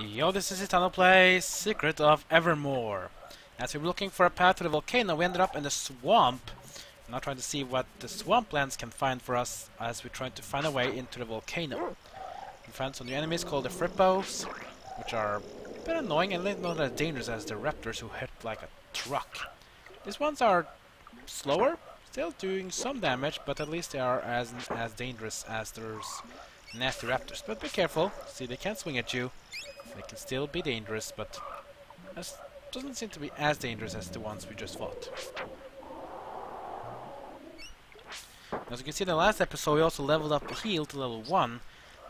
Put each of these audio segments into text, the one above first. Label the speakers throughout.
Speaker 1: Yo, this is Eternal Play, Secret of Evermore. As we were looking for a path to the volcano, we ended up in the swamp. I'm now trying to see what the swamplands can find for us as we try to find a way into the volcano. We found some new enemies called the Frippos, which are a bit annoying and not as dangerous as the raptors who hit like a truck. These ones are slower, still doing some damage, but at least they are as as dangerous as those nasty raptors. But be careful, see they can't swing at you. They can still be dangerous, but as doesn't seem to be as dangerous as the ones we just fought. As you can see in the last episode, we also leveled up the heal to level 1,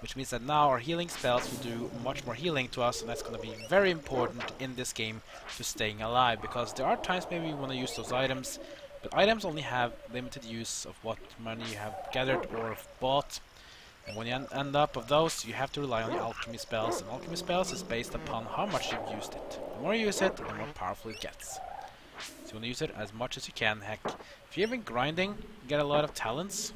Speaker 1: which means that now our healing spells will do much more healing to us, and that's going to be very important in this game to staying alive, because there are times maybe you want to use those items, but items only have limited use of what money you have gathered or bought, and when you end up of those, you have to rely on the alchemy spells, and alchemy spells is based upon how much you've used it. The more you use it, the more powerful it gets. So you want to use it as much as you can. Heck, if you're even grinding, get a lot of talents.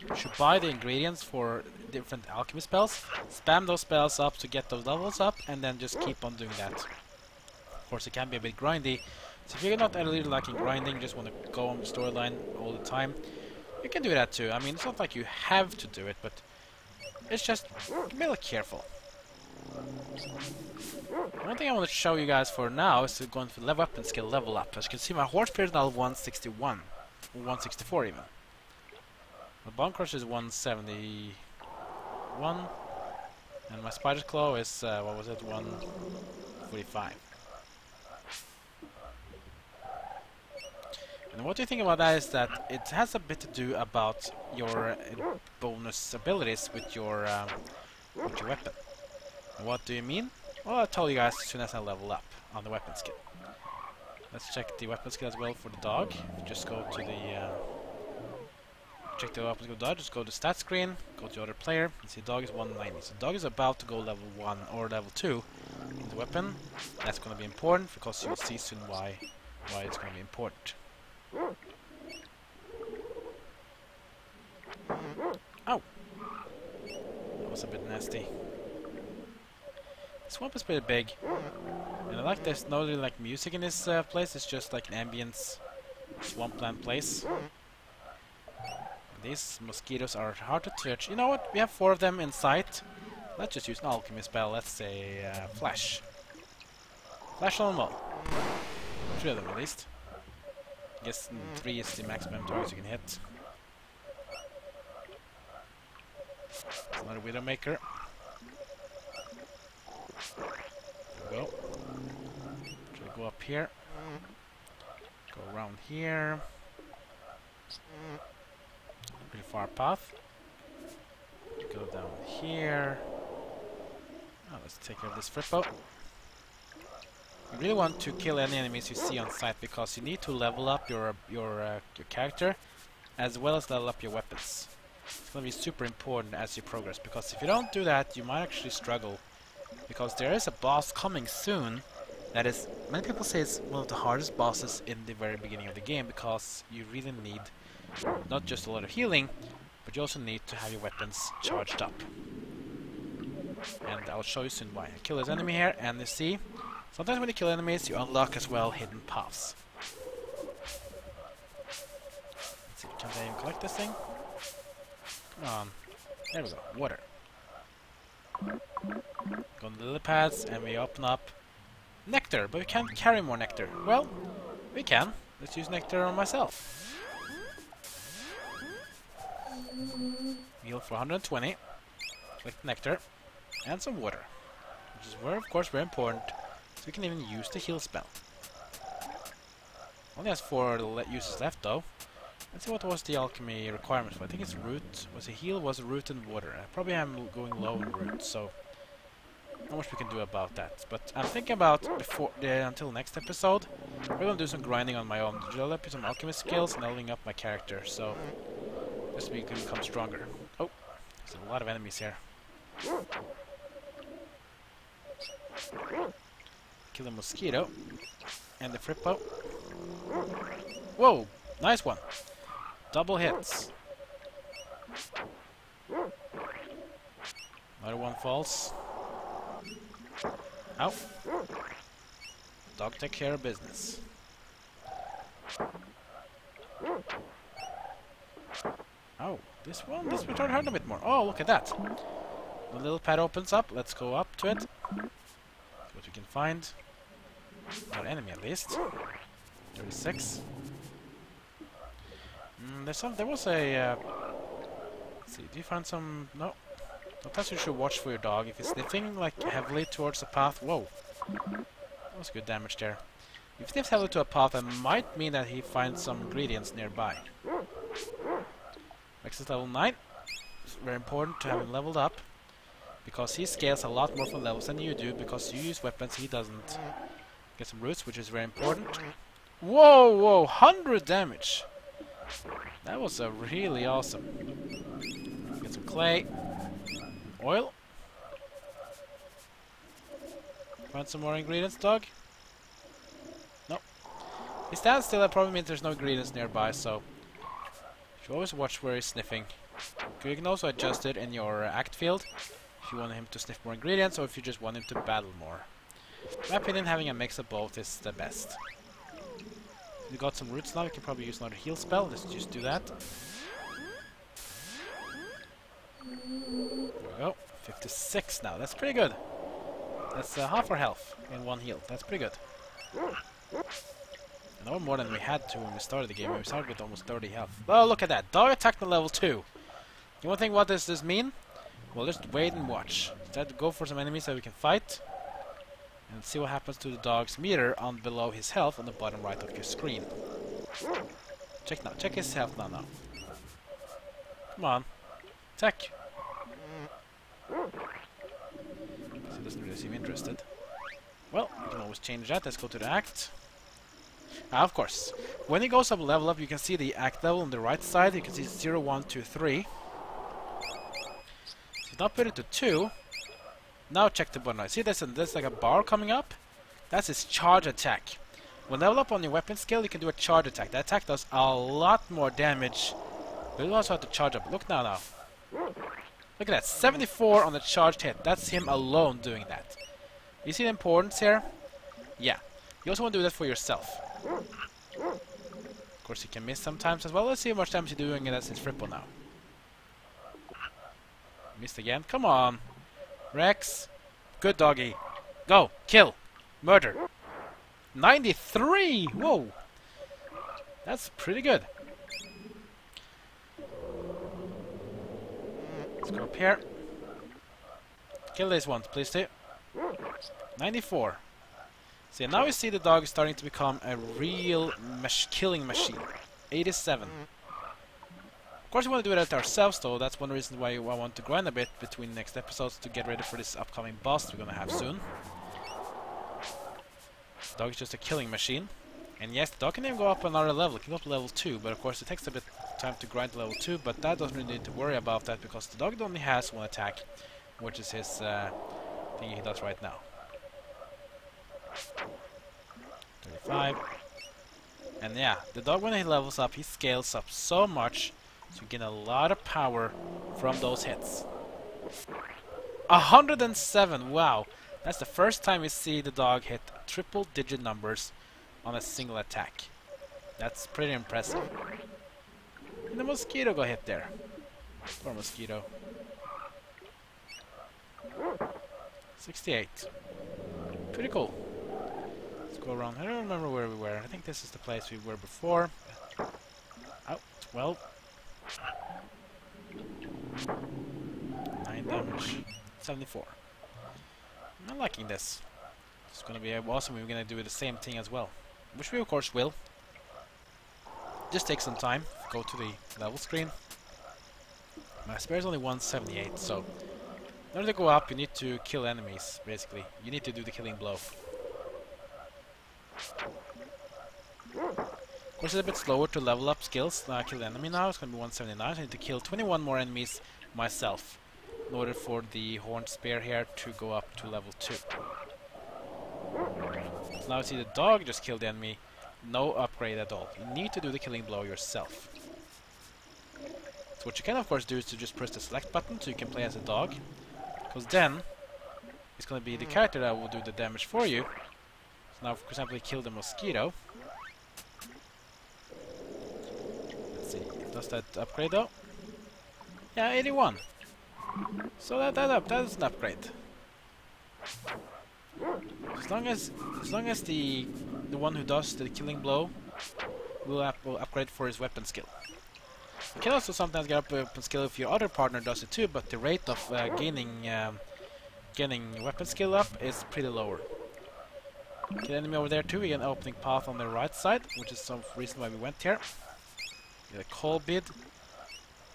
Speaker 1: You should buy the ingredients for different alchemy spells, spam those spells up to get those levels up, and then just keep on doing that. Of course, it can be a bit grindy, so if you're not really liking grinding, just want to go on the storyline all the time, you can do that too. I mean, it's not like you have to do it, but it's just be a careful. One thing I want to show you guys for now is to go into level up and skill level up. As you can see, my horn spear is now 161, 164 even. My bone crush is 171, and my spider's claw is uh, what was it, 145. And what do you think about that is that it has a bit to do about your uh, bonus abilities with your um, with your weapon. And what do you mean? Well, I'll tell you guys as soon as I level up on the weapon skill. Let's check the weapon skill as well for the dog. Just go to the uh, check the weapon skill dog. Just go to the stat screen, go to the other player, and see dog is 190. So dog is about to go level one or level two in the weapon. That's going to be important because you'll see soon why why it's going to be important. Oh! That was a bit nasty. The swamp is pretty big. And I like there's no really like music in this uh, place, it's just like an ambience swampland place. These mosquitoes are hard to touch. You know what? We have four of them in sight. Let's just use an alchemy spell. Let's say uh, flash. Flash on them all. Three of them at least. I guess mm, 3 is the maximum targets you can hit. Another Widowmaker. There we go. Go up here. Go around here. Pretty far path. Go down here. Oh, let's take care of this Frippo. You really want to kill any enemies you see on sight because you need to level up your your uh, your character as well as level up your weapons. It's going to be super important as you progress because if you don't do that you might actually struggle because there is a boss coming soon that is many people say it's one of the hardest bosses in the very beginning of the game because you really need not just a lot of healing but you also need to have your weapons charged up. And I'll show you soon why. I kill this enemy here and you see Sometimes when you kill enemies, you unlock as well hidden paths. Let's see, can I even collect this thing? Come on. There we go. Water. Go on the lily pads, and we open up nectar, but we can't carry more nectar. Well, we can. Let's use nectar on myself. Heal for 120. Collect nectar. And some water. Which is, very, of course, very important so we can even use the heal spell. Only has four le uses left though. Let's see what was the alchemy requirement for. I think it's root. Was a heal? Was root and water. Probably I probably am going low in root, so not much we can do about that. But I'm thinking about before until next episode, we're gonna do some grinding on my own. Develop some alchemy skills and leveling up my character. So so we can become stronger. Oh, there's a lot of enemies here. Kill the mosquito. And the Frippo. Whoa! Nice one. Double hits. Another one falls. Ow. Dog take care of business. Oh, this one, this retard hurt a bit more. Oh, look at that. The little pad opens up. Let's go up to it. See what we can find. Our enemy, at least. 36. Mm, there's some. There was a. Uh, see. Do you find some? No. Sometimes you should watch for your dog. If it's sniffing like heavily towards the path. Whoa. That was good damage there. If sniffs heavily to a path, that might mean that he finds some ingredients nearby. Rex is level 9. It's very important to have him leveled up. Because he scales a lot more for levels than you do. Because you use weapons, he doesn't. Get some roots, which is very important. Whoa, whoa, 100 damage! That was a really awesome. Get some clay. Oil. Find some more ingredients, dog? Nope. He stands still, that probably means there's no ingredients nearby, so... You always watch where he's sniffing. You can also adjust it in your uh, act field, if you want him to sniff more ingredients, or if you just want him to battle more. In my opinion, having a mix of both is the best. We got some roots now, we can probably use another heal spell, let's just do that. There we go, 56 now, that's pretty good. That's uh, half our health in one heal, that's pretty good. No more than we had to when we started the game, we started with almost 30 health. Oh, look at that, dog attack on level 2. You want to think what does this mean? Well, just wait and watch. Instead, go for some enemies that we can fight. And see what happens to the dog's meter on below his health on the bottom right of your screen. Check now. Check his health now. now. Come on. Attack. He doesn't really seem interested. Well, you can always change that. Let's go to the act. Ah, of course. When he goes up level up, you can see the act level on the right side. You can see 0, 1, 2, 3. So now put it to 2. Now check the button. See there's, a, there's like a bar coming up? That's his charge attack. When level up on your weapon skill, you can do a charge attack. That attack does a lot more damage. But you also have to charge up. Look now now. Look at that. 74 on the charged hit. That's him alone doing that. You see the importance here? Yeah. You also want to do that for yourself. Of course, you can miss sometimes as well. Let's see how much damage you're doing, and that's his triple now. Missed again. Come on. Rex. Good doggy. Go. Kill. Murder. 93! Whoa! That's pretty good. Let's go up here. Kill these ones, please, too. 94. See, now we see the dog starting to become a real killing machine. 87. Of course we want to do it ourselves though, that's one reason why I want to grind a bit between next episodes to get ready for this upcoming boss we're gonna have soon. The dog is just a killing machine. And yes, the dog can even go up another level, it can go up to level 2, but of course it takes a bit time to grind to level 2, but that doesn't really need to worry about that because the dog only has one attack, which is his uh, thing he does right now. 35. And yeah, the dog when he levels up, he scales up so much so you gain a lot of power from those hits. 107! Wow! That's the first time we see the dog hit triple digit numbers on a single attack. That's pretty impressive. And the mosquito got hit there. Poor mosquito. 68. Pretty cool. Let's go around. I don't remember where we were. I think this is the place we were before. Oh, 12. 9 damage. 74. I'm not liking this. It's gonna be awesome we're gonna do the same thing as well. Which we of course will. Just take some time. Go to the level screen. My spare is only 178, so in order to go up you need to kill enemies, basically. You need to do the killing blow. Course, it's a bit slower to level up skills. Uh, kill the enemy now, it's going to be 179. I need to kill 21 more enemies myself in order for the horned spear here to go up to level 2. So now see the dog just killed the enemy. No upgrade at all. You need to do the killing blow yourself. So what you can of course do is to just press the select button so you can play as a dog. Because then it's going to be the character that will do the damage for you. So now, for example, we kill the mosquito. Let's see, does that upgrade though? Yeah, 81. So that that up that is an upgrade. As long as as long as the the one who does the killing blow will, up, will upgrade for his weapon skill. You can also sometimes get up weapon skill if your other partner does it too, but the rate of uh, gaining um, getting weapon skill up is pretty lower. Get enemy over there too, we get an opening path on the right side, which is some reason why we went here. Get a call bead.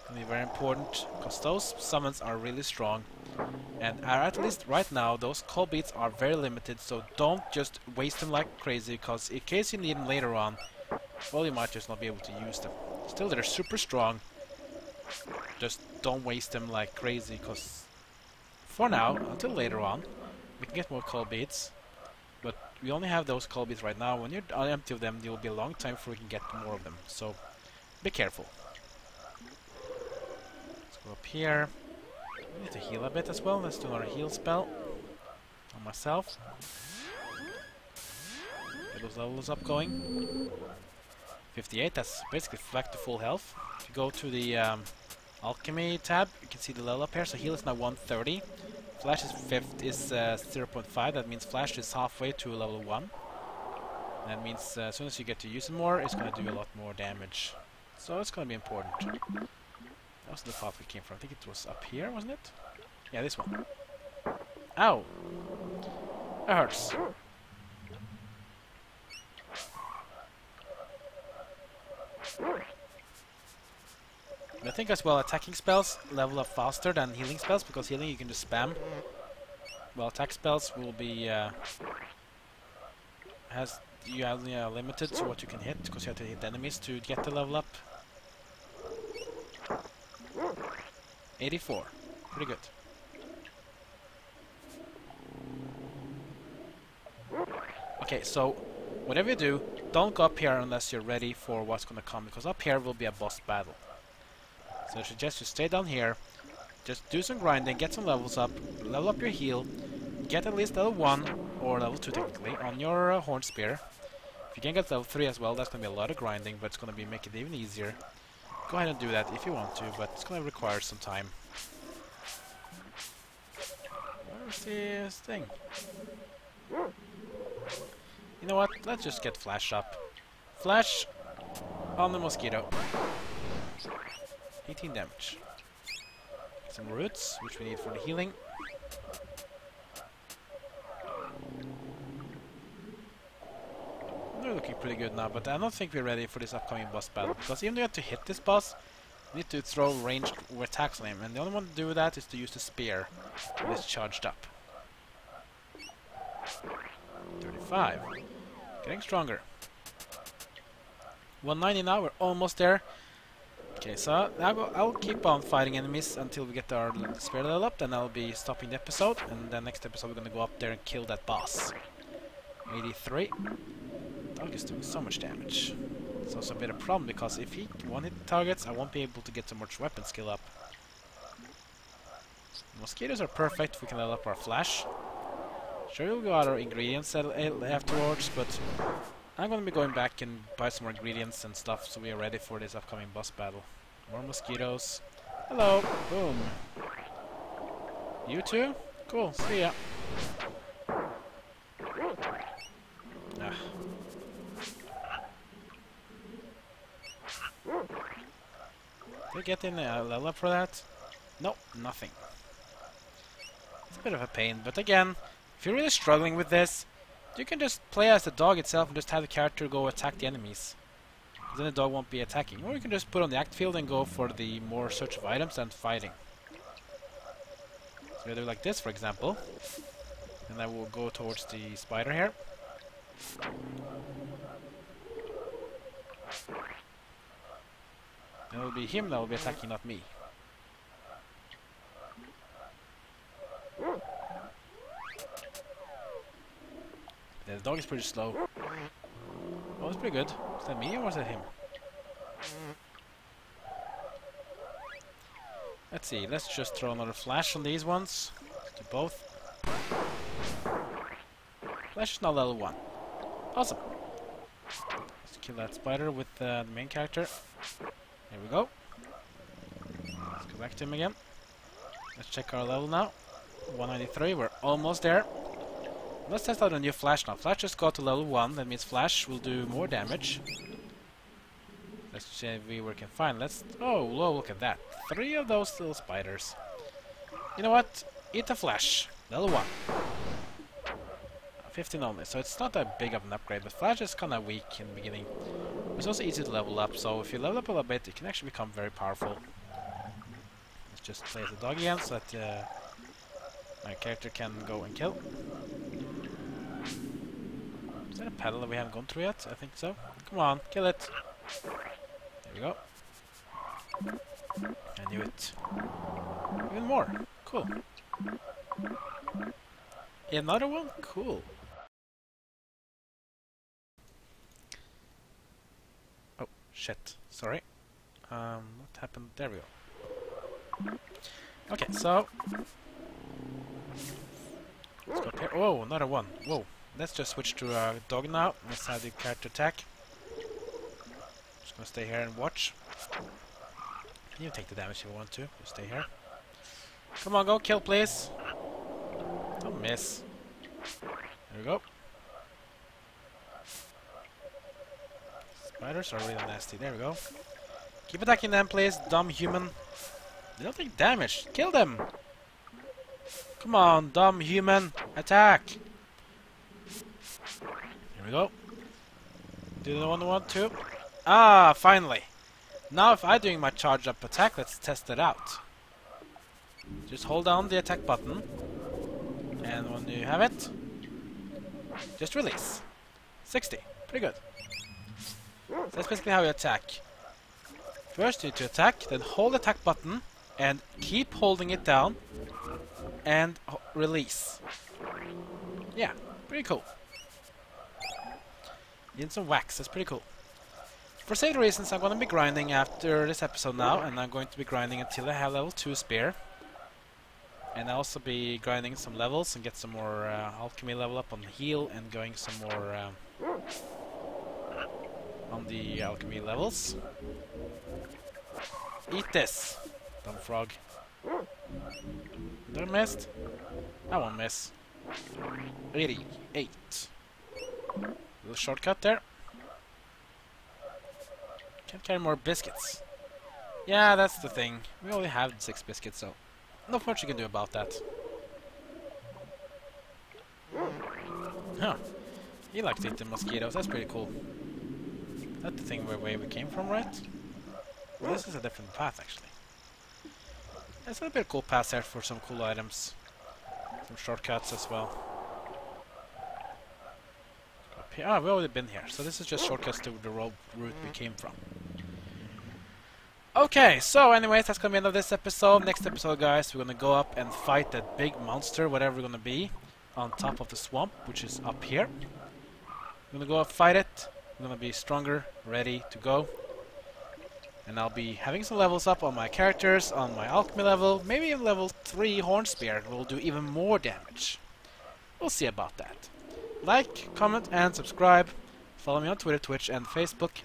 Speaker 1: Gonna be very important, because those summons are really strong. And are at least right now, those call beads are very limited, so don't just waste them like crazy, because in case you need them later on, well, you might just not be able to use them. Still, they're super strong. Just don't waste them like crazy, because for now, until later on, we can get more call beads. But we only have those call beads right now. When you're empty of them, it will be a long time before we can get more of them. So, be careful. Let's go up here. I need to heal a bit as well. Let's do our heal spell on myself. Get those levels up going. 58, that's basically back to full health. If you go to the um, alchemy tab, you can see the level up here. So heal is now 130. Flash is fifth is uh, 0.5. That means flash is halfway to level 1. That means uh, as soon as you get to use it more, it's going to do a lot more damage. So it's going to be important. That was the path we came from. I think it was up here, wasn't it? Yeah, this one. Ow! That hurts. I think as well attacking spells level up faster than healing spells because healing you can just spam. Well, attack spells will be uh, has you are limited to what you can hit because you have to hit enemies to get the level up. 84, pretty good. Okay, so whatever you do, don't go up here unless you're ready for what's gonna come because up here will be a boss battle. So I suggest you stay down here, just do some grinding, get some levels up, level up your heal, get at least level 1, or level 2 technically, on your uh, Horn Spear. If you can get level 3 as well, that's going to be a lot of grinding, but it's going to be make it even easier. Go ahead and do that if you want to, but it's going to require some time. Where's this thing? You know what, let's just get Flash up. Flash on the Mosquito. 18 damage. Some roots, which we need for the healing. They're looking pretty good now, but I don't think we're ready for this upcoming boss battle, because even though you have to hit this boss, you need to throw ranged attacks on him, and the only one to do that is to use the spear, when it's charged up. 35. Getting stronger. 190 now, we're almost there. Okay, so I'll, keep on fighting enemies until we get our spear level up, then I'll be stopping the episode, and then next episode we're gonna go up there and kill that boss. 83. Dog is doing so much damage. It's also a bit of a problem, because if he one-hit targets, I won't be able to get so much weapon skill up. Mosquitoes are perfect we can level up our flash. Sure, we'll go out our ingredients afterwards, but I'm gonna be going back and buy some more ingredients and stuff so we are ready for this upcoming boss battle. More mosquitoes. Hello. Boom. You too? Cool. See ya. Did I get in a level up for that? Nope, nothing. It's a bit of a pain, but again, if you're really struggling with this, you can just play as the dog itself and just have the character go attack the enemies. Then the dog won't be attacking. Or you can just put on the act field and go for the more search of items and fighting. So do like this, for example. And I will go towards the spider here. And it will be him that will be attacking, not me. Yeah, the dog is pretty slow. Oh, it's pretty good. Is that me or was that him? Let's see, let's just throw another flash on these ones. Do both. Flash is now level 1. Awesome. Let's kill that spider with uh, the main character. There we go. Let's go back to him again. Let's check our level now. 193, we're almost there. Let's test out a new Flash now. Flash just got to level 1, that means Flash will do more damage. Let's see if we can find. Let's. Oh, look at that. Three of those little spiders. You know what? Eat a Flash. Level 1. 15 only, so it's not that big of an upgrade, but Flash is kind of weak in the beginning. It's also easy to level up, so if you level up a little bit, it can actually become very powerful. Let's just play the dog again, so that uh, my character can go and kill. Is that a pedal that we haven't gone through yet? I think so. Come on, kill it. There we go. I knew it. Even more. Cool. Another one? Cool. Shit. Sorry. Um, what happened? There we go. Okay, so... Oh, another one. Whoa. Let's just switch to a dog now. Let's have the character attack. Just gonna stay here and watch. You take the damage if you want to. Just stay here. Come on, go kill, please. Don't miss. There we go. Spiders are really nasty. There we go. Keep attacking them, please, dumb human. They don't take damage. Kill them! Come on, dumb human. Attack! Here we go. Do the one want to? Ah, finally. Now if I'm doing my charge up attack, let's test it out. Just hold down the attack button. And when you have it, just release. 60. Pretty good. So that's basically how you attack. First you need to attack, then hold the attack button and keep holding it down and release. Yeah, pretty cool. Need some wax, that's pretty cool. For safety reasons, I'm going to be grinding after this episode now, and I'm going to be grinding until I have level 2 spear. And I'll also be grinding some levels and get some more uh, alchemy level up on heal and going some more uh, on the alchemy levels. Eat this, dumb frog. Did I missed? I won't miss. 88. Little shortcut there. Can't carry more biscuits. Yeah, that's the thing. We only have six biscuits, so not much you can do about that. Huh. He likes eating mosquitoes, that's pretty cool. That's the thing where, where we came from, right? Well, this is a different path, actually. There's a bit cool path there for some cool items. Some shortcuts as well. Ah, we've already been here, so this is just shortcuts to the road route we came from. Okay, so anyways, that's gonna be the end of this episode. Next episode, guys, we're gonna go up and fight that big monster, whatever we're gonna be, on top of the swamp, which is up here. We're gonna go up, fight it. We're gonna be stronger, ready to go. And I'll be having some levels up on my characters, on my alchemy level, maybe even level 3 horn spear will do even more damage. We'll see about that. Like, comment, and subscribe. Follow me on Twitter, Twitch, and Facebook.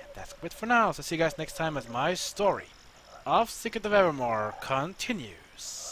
Speaker 1: And that's it for now. So see you guys next time as my story of Secret of Evermore continues.